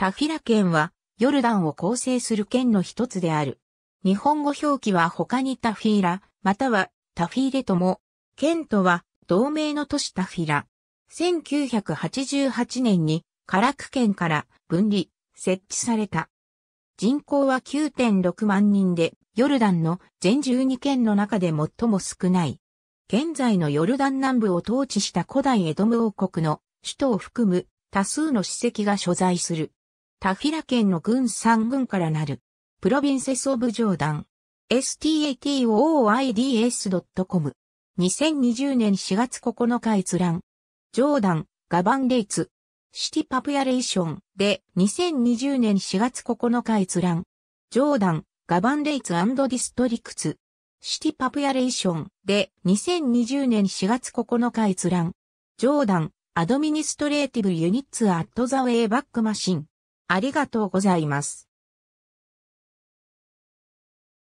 タフィラ県はヨルダンを構成する県の一つである。日本語表記は他にタフィーラ、またはタフィーレとも、県とは同名の都市タフィラ。1988年にカラク県から分離、設置された。人口は9.6万人で、ヨルダンの全12県の中で最も少ない。現在のヨルダン南部を統治した古代エドム王国の首都を含む多数の史跡が所在する。タフィラ県の軍三軍からなる。プロビンセスオブジョーダン。statoids.com。2020年4月9日閲覧。ジョーダン、ガバンレイツ。シティパプヤレーションで2020年4月9日閲覧。ジョーダン、ガバンレイツディストリクツ。シティパプヤレーションで2020年4月9日閲覧。ジョーダン、アドミニストレーティブユニッツアットザウェイバックマシン。ありがとうございます。